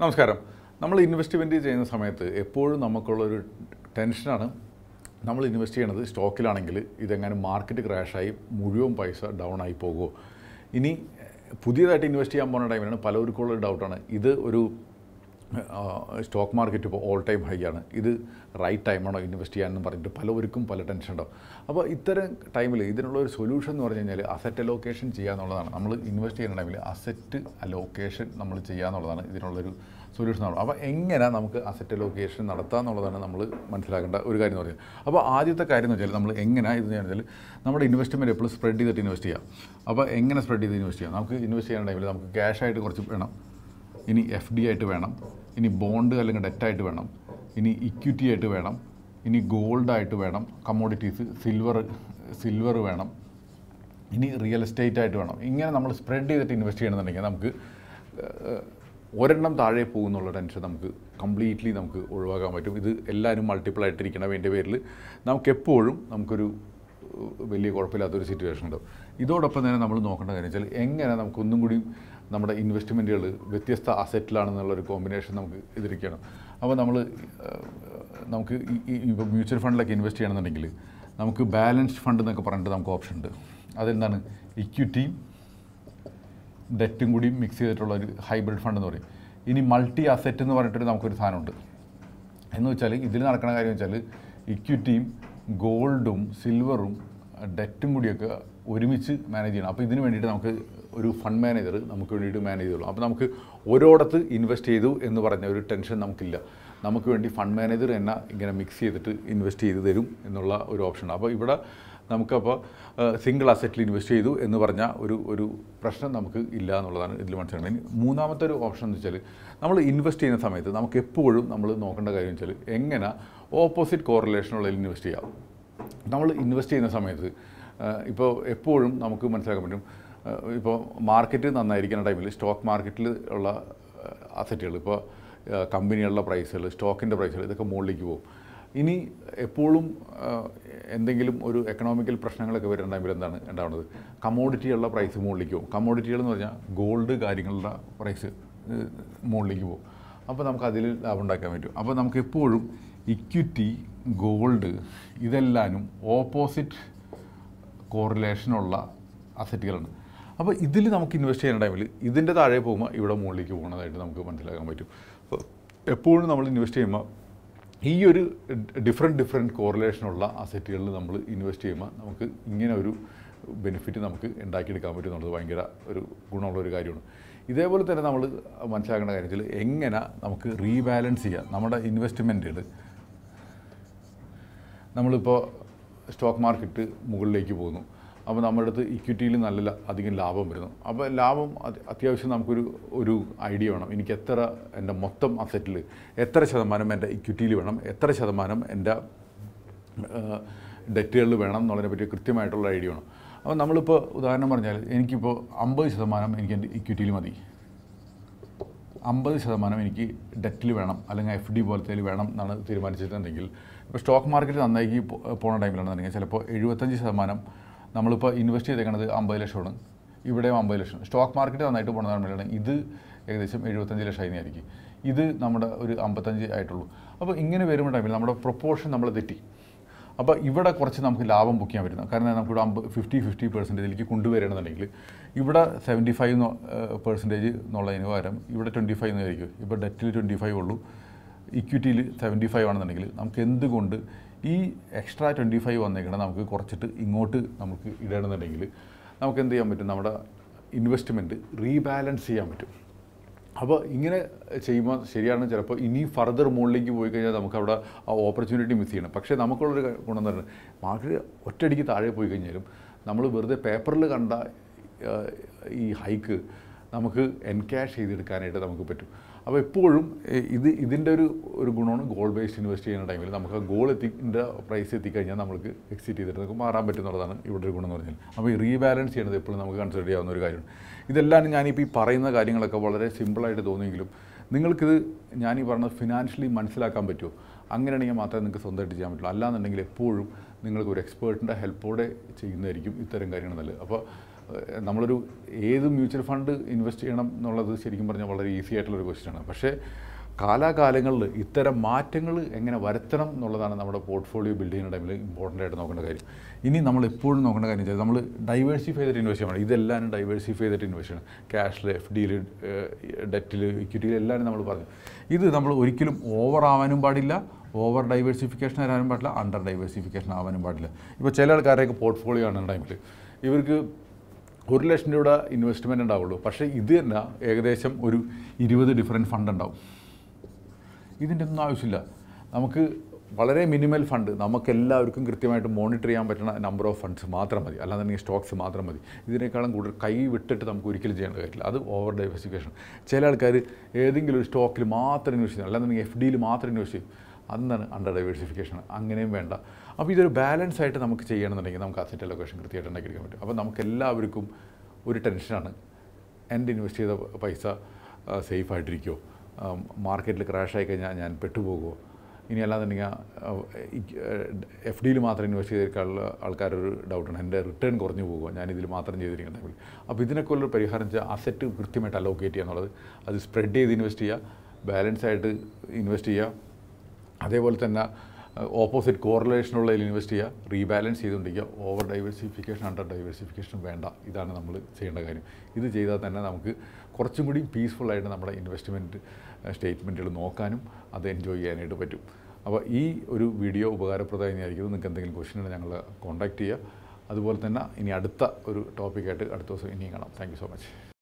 നമസ്കാരം. നമ്മൾ ഇൻവെസ്റ്റ്മെന്റ് ചെയ്യുന്ന സമയത്ത് എപ്പോഴും നമുക്കുള്ളൊരു ടെൻഷനാണ് നമ്മൾ ഇൻവെസ്റ്റ് ചെയ്യണത് സ്റ്റോക്കിലാണെങ്കിൽ ഇതെങ്ങനെ മാർക്കറ്റ് ക്രാഷായി മുഴുവൻ പൈസ ഡൗൺ ആയി പോകുമോ? ഇനി പുതിയതായിട്ട് ഇൻവെസ്റ്റ് ചെയ്യാൻ പോകുന്ന ടൈമിലാണ് പലർക്കുള്ളൊരു ഡൗട്ടാണ് ഇത് ഒരു സ്റ്റോക്ക് മാർക്കറ്റ് ഇപ്പോൾ ഓൾ ടൈം ഹൈ ആണ്. ഇത് റൈറ്റ് ടൈമാണോ ഇൻവെസ്റ്റ് ചെയ്യാനെന്ന് പറഞ്ഞിട്ട് പലവർക്കും പല ടെൻഷൻ ഉണ്ടാവും. അപ്പോൾ ഇത്തരം ടൈമിൽ ഇതിനുള്ള ഒരു സൊല്യൂഷൻ എന്ന് പറഞ്ഞു കഴിഞ്ഞാൽ അസറ്റ് അലോക്കേഷൻ ചെയ്യുക എന്നുള്ളതാണ് നമ്മൾ ഇൻവെസ്റ്റ് ചെയ്യുന്ന ടൈമിൽ അസറ്റ് അലോക്കേഷൻ നമ്മൾ ചെയ്യുക എന്നുള്ളതാണ് ഇതിനുള്ളൊരു സൊല്യൂഷൻ ആണ്. അപ്പോൾ എങ്ങനെ നമുക്ക് അസറ്റ് അലോക്കേഷൻ നടത്താം എന്നുള്ളതാണ് നമ്മൾ മനസ്സിലാക്കേണ്ട ഒരു കാര്യം എന്ന് പറയുന്നത് അപ്പോൾ ആദ്യത്തെ കാര്യം എന്ന് വെച്ചാൽ നമ്മൾ എങ്ങനെ ഇത് വെച്ചാൽ നമ്മുടെ ഇൻവെസ്റ്റ്മെന്റ് എപ്പോഴും സ്പ്രെഡ് ചെയ്തിട്ട് ഇൻവെസ്റ്റ് ചെയ്യാം. അപ്പോൾ എങ്ങനെ സ്പ്രെഡ് ചെയ്ത് ഇൻവെസ്റ്റ് ചെയ്യാം? നമുക്ക് ഇൻവെസ്റ്റ് ചെയ്യുന്ന ടൈമിൽ നമുക്ക് ക്യാഷ് ആയിട്ട് കുറച്ച് വേണം. ഇനി എഫ് ഡി ആയിട്ട് വേണം. ഇനി ബോണ്ട് അല്ലെങ്കിൽ ഡെറ്റായിട്ട് വേണം. ഇനി ഇക്വിറ്റി ആയിട്ട് വേണം. ഇനി ഗോൾഡായിട്ട് വേണം. കമ്മോഡിറ്റീസ് സിൽവർ സിൽവർ വേണം. ഇനി റിയൽ എസ്റ്റേറ്റ് ആയിട്ട് വേണം. ഇങ്ങനെ നമ്മൾ സ്പ്രെഡ് ചെയ്തിട്ട് ഇൻവെസ്റ്റ് ചെയ്യണമെന്നുണ്ടെങ്കിൽ നമുക്ക് ഒരെണ്ണം താഴെ പോകുന്നുള്ള ടെൻഷൻ നമുക്ക് കംപ്ലീറ്റ്ലി നമുക്ക് ഒഴിവാക്കാൻ പറ്റും. ഇത് എല്ലാവരും മൾട്ടിപ്പിൾ ആയിട്ടിരിക്കണം അതിന്റെ പേരിൽ. നമുക്കെപ്പോഴും നമുക്കൊരു വലിയ കുഴപ്പമില്ലാത്തൊരു സിറ്റുവേഷൻ ഉണ്ടാവും. ഇതോടൊപ്പം തന്നെ നമ്മൾ നോക്കേണ്ട കാര്യം വെച്ചാൽ എങ്ങനെ നമുക്കൊന്നും കൂടി നമ്മുടെ ഇൻവെസ്റ്റ്മെന്റുകൾ വ്യത്യസ്ത അസറ്റിലാണെന്നുള്ളൊരു കോമ്പിനേഷൻ നമുക്ക് ഇതിരിക്കണം. അപ്പോൾ നമ്മൾ നമുക്ക് ഈ ഇപ്പോൾ മ്യൂച്വൽ ഫണ്ടിലൊക്കെ ഇൻവെസ്റ്റ് ചെയ്യണമെന്നുണ്ടെങ്കിൽ നമുക്ക് ബാലൻസ്ഡ് ഫണ്ട് എന്നൊക്കെ പറഞ്ഞിട്ട് നമുക്ക് ഓപ്ഷൻ ഉണ്ട്. അതെന്താണ്? ഇക്വിറ്റിയും ഡെറ്റും കൂടി മിക്സ് ചെയ്തിട്ടുള്ള ഒരു ഹൈബ്രിഡ് ഫണ്ട് എന്ന് പറയും. ഇനി മൾട്ടി അസറ്റ് എന്ന് പറഞ്ഞിട്ടൊരു നമുക്കൊരു സാധനമുണ്ട്. എന്ന് വെച്ചാൽ ഇതിൽ നടക്കുന്ന കാര്യം വെച്ചാൽ ഇക്വിറ്റിയും ഗോൾഡും സിൽവറും ഡെറ്റും കൂടിയൊക്കെ ഒരുമിച്ച് മാനേജ് ചെയ്യണം. അപ്പോൾ ഇതിന് വേണ്ടിയിട്ട് നമുക്ക് ഒരു ഫണ്ട് മാനേജർ നമുക്ക് വേണ്ടിയിട്ട് മാനേജ് ചെയ്തോളൂ. അപ്പോൾ നമുക്ക് ഓരോടത്ത് ഇൻവെസ്റ്റ് ചെയ്തു എന്ന് പറഞ്ഞ ഒരു ടെൻഷൻ നമുക്കില്ല. നമുക്ക് വേണ്ടി ഫണ്ട് മാനേജർ എന്നെ ഇങ്ങനെ മിക്സ് ചെയ്തിട്ട് ഇൻവെസ്റ്റ് ചെയ്ത് തരും എന്നുള്ള ഒരു ഓപ്ഷൻ അപ്പോൾ ഇവിടെ നമുക്കപ്പോൾ സിംഗിൾ അസറ്റിൽ ഇൻവെസ്റ്റ് ചെയ്തു എന്ന് പറഞ്ഞ ഒരു ഒരു പ്രശ്നം നമുക്ക് ഇല്ല എന്നുള്ളതാണ് ഇതിൽ മനസ്സിലാക്കുന്നത് മൂന്നാമത്തെ ഒരു ഓപ്ഷൻ എന്ന് വെച്ചാൽ നമ്മൾ ഇൻവെസ്റ്റ് ചെയ്യുന്ന സമയത്ത് നമുക്ക് എപ്പോഴും നമ്മൾ നോക്കേണ്ട കാര്യം വെച്ചാൽ എങ്ങനെ ഓപ്പോസിറ്റ് കോറിലേഷനുള്ളതിൽ ഇൻവെസ്റ്റ് ചെയ്യാം. നമ്മൾ ഇൻവെസ്റ്റ് ചെയ്യുന്ന സമയത്ത് ഇപ്പോൾ എപ്പോഴും നമുക്ക് മനസ്സിലാക്കാൻ പറ്റും ഇപ്പോൾ മാർക്കറ്റ് നന്നായിരിക്കുന്ന ടൈമിൽ സ്റ്റോക്ക് മാർക്കറ്റിൽ ഉള്ള അസറ്റുകൾ ഇപ്പോൾ കമ്പനികളുടെ പ്രൈസുകൾ സ്റ്റോക്കിന്റെ പ്രൈസുകൾ ഇതൊക്കെ മുകളിലേക്ക് പോകും. ഇനി എപ്പോഴും എന്തെങ്കിലും ഒരു എക്കണോമിക്കൽ പ്രശ്നങ്ങളൊക്കെ വരുന്ന ടൈമിൽ എന്താണ് ഉണ്ടാവുന്നത്? കമ്മോഡിറ്റിയുള്ള പ്രൈസ് മുകളിലേക്ക് പോകും. കമ്മോഡിറ്റികൾ എന്ന് പറഞ്ഞാൽ ഗോൾഡ് കാര്യങ്ങളുടെ പ്രൈസ് മുകളിലേക്ക് പോകും. അപ്പോൾ നമുക്ക് അതിൽ ലാഭം ഉണ്ടാക്കാൻ പറ്റും. അപ്പോൾ നമുക്ക് എപ്പോഴും ഇക്വിറ്റി ഗോൾഡ് ഇതെല്ലാനും ഓപ്പോസിറ്റ് കോറിലേഷനുള്ള അസറ്റുകളാണ് അപ്പോൾ ഇതിൽ നമുക്ക് ഇൻവെസ്റ്റ് ചെയ്യുന്ന ടൈമിൽ ഇതിന്റെ താഴെ പോകുമ്പോൾ ഇവിടെ മുകളിലേക്ക് പോകുന്നതായിട്ട് നമുക്ക് മനസ്സിലാക്കാൻ പറ്റും. അപ്പോൾ എപ്പോഴും നമ്മൾ ഇൻവെസ്റ്റ് ചെയ്യുമ്പോൾ ഈ ഒരു ഡിഫറെന്റ് ഡിഫറെന്റ് കോറിലേഷനുള്ള അസറ്റുകളിൽ നമ്മൾ ഇൻവെസ്റ്റ് ചെയ്യുമ്പോൾ നമുക്ക് ഇങ്ങനെ ഒരു ബെനിഫിറ്റ് നമുക്ക് ഉണ്ടാക്കിയെടുക്കാൻ പറ്റും എന്നുള്ളത് ഭയങ്കര ഒരു ഗുണമുള്ള ഒരു കാര്യമാണ്. ഇതേപോലെ തന്നെ നമ്മൾ മനസ്സിലാക്കേണ്ട കാര്യത്തിൽ എങ്ങനെ നമുക്ക് റീബാലൻസ് ചെയ്യാം. നമ്മുടെ ഇൻവെസ്റ്റ്മെന്റുകൾ നമ്മളിപ്പോൾ സ്റ്റോക്ക് മാർക്കറ്റ് മുകളിലേക്ക് പോകുന്നു. അപ്പോൾ നമ്മുടെ അടുത്ത് ഇക്വിറ്റിയിൽ നല്ല അധികം ലാഭം വരുന്നു. അപ്പോൾ ലാഭം അത്യാവശ്യം നമുക്കൊരു ഒരു ഐഡിയ വേണം. എനിക്ക് എത്ര എന്റെ മൊത്തം അസറ്റിൽ എത്ര ശതമാനം എന്റെ ഇക്വിറ്റിയിൽ വേണം എത്ര ശതമാനം എന്റെ ഡെറ്റുകളിൽ വേണം എന്നുള്ളതിനെ പറ്റി കൃത്യമായിട്ടുള്ള ഐഡിയ വേണം. അപ്പോൾ നമ്മളിപ്പോൾ ഉദാഹരണം പറഞ്ഞാൽ എനിക്കിപ്പോൾ അമ്പത് ശതമാനം എനിക്ക് എന്റെ ഇക്വിറ്റിയിൽ മതി. അമ്പത് ശതമാനം എനിക്ക് ഡെറ്റിൽ വേണം അല്ലെങ്കിൽ എഫ് ഡി പോലത്തേൽ വേണം എന്നാണ് തീരുമാനിച്ചിട്ടുണ്ടെങ്കിൽ ഇപ്പോൾ സ്റ്റോക്ക് മാർക്കറ്റ് നന്നായി പോണ ടൈമിലാണെന്നുണ്ടെങ്കിൽ ചിലപ്പോൾ എഴുപത്തഞ്ച് ശതമാനം നമ്മളിപ്പോൾ ഇൻവെസ്റ്റ് ചെയ്തേക്കണത് അമ്പത് ലക്ഷമാണ്. ഇവിടെയും അമ്പത് ലക്ഷം. സ്റ്റോക്ക് മാർക്കറ്റ് നന്നായിട്ട് പോകുന്ന ടൈമിലാണ് ഇത് ഏകദേശം എഴുപത്തഞ്ച് ലക്ഷം ആയിരിക്കും. ഇത് നമ്മുടെ ഒരു അമ്പത്തഞ്ച് ആയിട്ടുള്ളൂ. അപ്പോൾ ഇങ്ങനെ വരുമ്പോൾ ടൈമിൽ നമ്മുടെ പ്രൊപ്പോർഷൻ നമ്മൾ തെറ്റി. അപ്പോൾ ഇവിടെ കുറച്ച് നമുക്ക് ലാഭം ബുക്ക് ചെയ്യാൻ പറ്റുന്ന കാരണം നമുക്കിവിടെ അമ്പത് ഫിഫ്റ്റി ഫിഫ്റ്റി പെർസെന്റേജിലേക്ക് കൊണ്ടുവരണമെന്നുണ്ടെങ്കിൽ ഇവിടെ സെവന്റി ഫൈവ് പെർസെന്റേജ് എന്നുള്ളതിന് പകരം ഇവിടെ ട്വന്റി ഫൈവ് എന്നായിരിക്കും ഇപ്പോൾ ഡെറ്റിൽ ട്വന്റി ഫൈവ് ഉള്ളൂ. ഇക്വിറ്റിയിൽ സെവന്റി ഫൈവ് ആണെന്നുണ്ടെങ്കിൽ നമുക്ക് എന്തുകൊണ്ട് ഈ എക്സ്ട്രാ ട്വന്റി ഫൈവ് വന്നേക്കണം നമുക്ക് കുറച്ചിട്ട് ഇങ്ങോട്ട് നമുക്ക് ഇടണമെന്നുണ്ടെങ്കിൽ നമുക്ക് എന്ത് ചെയ്യാൻ പറ്റും? നമ്മുടെ ഇൻവെസ്റ്റ്മെന്റ് റീബാലൻസ് ചെയ്യാൻ പറ്റും. അപ്പോൾ ഇങ്ങനെ ചെയ്യുമ്പോൾ ശരിയാണ്. ചിലപ്പോൾ ഇനി ഫർദർ മുകളിലേക്ക് പോയി കഴിഞ്ഞാൽ നമുക്ക് അവിടെ ആ ഓപ്പർച്യൂണിറ്റി മിസ് ചെയ്യണം. പക്ഷേ നമുക്കുള്ളൊരു ഗുണം എന്ന് പറയുന്നത് മാർക്കറ്റ് ഒറ്റയടിക്ക് താഴെ പോയി കഴിഞ്ഞാലും നമ്മൾ വെറുതെ പേപ്പറിൽ കണ്ട ഈ ഹൈക്ക് നമുക്ക് എൻക്യാഷ് ചെയ്തെടുക്കാനായിട്ട് നമുക്ക് പറ്റും. അപ്പോൾ എപ്പോഴും ഇത് ഇതിന്റെ ഒരു ഒരു ഗുണമാണ് ഗോൾ ബേസ്ഡ് ഇൻവെസ്റ്റ് ചെയ്യുന്ന ടൈമിൽ നമുക്ക് ഗോൾ എത്തിന്റെ പ്രൈസ് എത്തിക്കഴിഞ്ഞാൽ നമുക്ക് എക്സിറ്റ് ചെയ്തിട്ട് നമുക്ക് മാറാൻ പറ്റും എന്നുള്ളതാണ് ഇവിടെ ഒരു ഗുണം എന്ന് പറഞ്ഞാൽ. അപ്പോൾ ഈ റീബാലൻസ് ചെയ്യുന്നത് എപ്പോഴും നമുക്ക് കൺസിഡർ ചെയ്യാവുന്ന ഒരു കാര്യമാണ്. ഇതെല്ലാം ഞാനിപ്പോൾ ഈ പറയുന്ന കാര്യങ്ങളൊക്കെ വളരെ സിമ്പിളായിട്ട് തോന്നിയെങ്കിലും നിങ്ങൾക്കിത് ഞാനീ പറഞ്ഞത് ഫിനാൻഷ്യലി മനസ്സിലാക്കാൻ പറ്റുമോ? അങ്ങനെയാണെങ്കിൽ മാത്രമേ നിങ്ങൾക്ക് സ്വന്തമായിട്ട് ചെയ്യാൻ പറ്റുള്ളൂ. അല്ലാന്നുണ്ടെങ്കിൽ എപ്പോഴും നിങ്ങൾക്ക് ഒരു എക്സ്പേർട്ടിന്റെ ഹെൽപ്പോടെ ചെയ്യുന്നതായിരിക്കും ഇത്തരം കാര്യങ്ങൾ നല്ലത്. അപ്പോൾ നമ്മളൊരു ഏത് മ്യൂച്വൽ ഫണ്ട് ഇൻവെസ്റ്റ് ചെയ്യണം എന്നുള്ളത് ശരിക്കും പറഞ്ഞാൽ വളരെ ഈസി ആയിട്ടുള്ളൊരു ക്വസ്റ്റ്യനാണ്. പക്ഷേ കാലാകാലങ്ങളിൽ ഇത്തരം മാറ്റങ്ങൾ എങ്ങനെ വരുത്തണം എന്നുള്ളതാണ് നമ്മുടെ പോർട്ട്ഫോളിയോ ബിൽഡ് ചെയ്യുന്ന ടൈമിൽ ഇമ്പോർട്ടന്റ് ആയിട്ട് നോക്കേണ്ട കാര്യം. ഇനി നമ്മൾ എപ്പോഴും നോക്കേണ്ട കാര്യം നമ്മൾ ഡൈവേഴ്സിഫൈ ചെയ്തിട്ട് ഇൻവെസ്റ്റ് ചെയ്യണം. ഇതെല്ലാം ഡൈവേഴ്സിഫൈ ചെയ്തിട്ട് ഇൻവെസ്റ്റ് ചെയ്യണം. ക്യാഷിൽ എഫ് ഡിയിൽ ഡെറ്റിൽ ഇക്വിറ്റിയിൽ എല്ലാവരും നമ്മൾ പറഞ്ഞു. ഇത് നമ്മൾ ഒരിക്കലും ഓവർ ആവാനും പാടില്ല. ഓവർ ഡൈവേഴ്സിഫിക്കേഷൻ വരാനും പാടില്ല. അണ്ടർ ഡൈവേഴ്സിഫിക്കേഷൻ ആവാനും പാടില്ല. ഇപ്പോൾ ചില ആൾക്കാരെയൊക്കെ പോർട്ട്ഫോളിയോ ആണ് ടൈമിൽ ഇവർക്ക് ഒരു ലക്ഷം രൂപയുടെ ഇൻവെസ്റ്റ്മെന്റ് ഉണ്ടാവുള്ളൂ. പക്ഷേ ഇത് തന്നെ ഏകദേശം ഒരു ഇരുപത് ഡിഫറെന്റ് ഫണ്ട് ഉണ്ടാവും. ഇതിന്റെ ഒന്നും ആവശ്യമില്ല. നമുക്ക് വളരെ മിനിമൽ ഫണ്ട് നമുക്ക് എല്ലാവർക്കും കൃത്യമായിട്ട് മോണിറ്റർ ചെയ്യാൻ പറ്റുന്ന നമ്പർ ഓഫ് ഫണ്ട്സ് മാത്രം മതി. അല്ലാന്നുണ്ടെങ്കിൽ സ്റ്റോക്സ് മാത്രം മതി. ഇതിനേക്കാളും കൂടുതൽ കൈ വിട്ടിട്ട് നമുക്ക് ഒരിക്കലും ചെയ്യേണ്ട കാര്യമില്ല. അത് ഓവർ ഡൈവേഴ്സിഫിക്കേഷൻ ചില ആൾക്കാർ ഏതെങ്കിലും ഒരു സ്റ്റോക്കിൽ മാത്രം ഇൻവെസ്റ്റ് ചെയ്യും അല്ലാന്നുണ്ടെങ്കിൽ എഫ് ഡിയിൽ മാത്രം ഇൻവെസ്റ്റ് ചെയ്യും. അതാണ് അണ്ടർ ഡൈവേഴ്സിഫിക്കേഷൻ അങ്ങനെയും വേണ്ട. അപ്പോൾ ഇതൊരു ബാലൻസ് ആയിട്ട് നമുക്ക് ചെയ്യണമെന്നുണ്ടെങ്കിൽ നമുക്ക് അസറ്റ് ലൊക്കേഷൻ കൃത്യമായിട്ട് ഉണ്ടാക്കിയെടുക്കാൻ പറ്റും. അപ്പോൾ നമുക്ക് എല്ലാവർക്കും ഒരു ടെൻഷനാണ് എന്റെ ഇൻവെസ്റ്റ് ചെയ്ത പൈസ സേഫ് ആയിട്ടിരിക്കുമോ മാർക്കറ്റിൽ ക്രാഷ് ആയി കഴിഞ്ഞാൽ ഞാൻ പെട്ടുപോകുമോ ഇനി അല്ലാന്നുണ്ടെങ്കിൽ എഫ് ഡിയിൽ മാത്രം ഇൻവെസ്റ്റ് ചെയ്തിരിക്കാനുള്ള ആൾക്കാരൊരു ഡൗട്ടാണ് എന്റെ റിട്ടേൺ കുറഞ്ഞു പോകുമോ ഞാൻ ഇതിൽ മാത്രം ചെയ്തിരിക്കുന്ന അപ്പോൾ ഇതിനൊക്കെ ഉള്ളൊരു പരിഹാരം വെച്ചാൽ അസറ്റ് കൃത്യമായിട്ട് അലോക്കേറ്റ് ചെയ്യുക എന്നുള്ളത്. അത് സ്പ്രെഡ് ചെയ്ത് ഇൻവെസ്റ്റ് ചെയ്യുക. ബാലൻസ് ആയിട്ട് ഇൻവെസ്റ്റ് ചെയ്യുക. അതേപോലെ തന്നെ ഓപ്പോസിറ്റ് കോറിലേഷനുള്ളതിൽ ഇൻവെസ്റ്റ് ചെയ്യുക റീബാലൻസ് ചെയ്തുകൊണ്ടിരിക്കുക ഓവർ ഡൈവേഴ്സിഫിക്കേഷൻ അണ്ടർ ഡൈവേഴ്സിഫിക്കേഷൻ വേണ്ട. ഇതാണ് നമ്മൾ ചെയ്യേണ്ട കാര്യം. ഇത് ചെയ്താൽ തന്നെ നമുക്ക് കുറച്ചും കൂടി പീസ്ഫുള്ളായിട്ട് നമ്മുടെ ഇൻവെസ്റ്റ്മെന്റ് സ്റ്റേറ്റ്മെന്റുകൾ നോക്കാനും അത് എൻജോയ് ചെയ്യാനായിട്ട് പറ്റും. അപ്പോൾ ഈ ഒരു വീഡിയോ ഉപകാരപ്രദമായി ഉപകാരപ്രദമായിരിക്കും നിങ്ങൾക്ക് എന്തെങ്കിലും ക്വസ്റ്റ്യൻ ഉണ്ടെങ്കിൽ ഞങ്ങളെ കോൺടാക്റ്റ് ചെയ്യുക. അതുപോലെ തന്നെ ഇനി അടുത്ത ഒരു ടോപ്പിക്കായിട്ട് അടുത്ത ദിവസം ഇനിയും കാണാം. Thank so much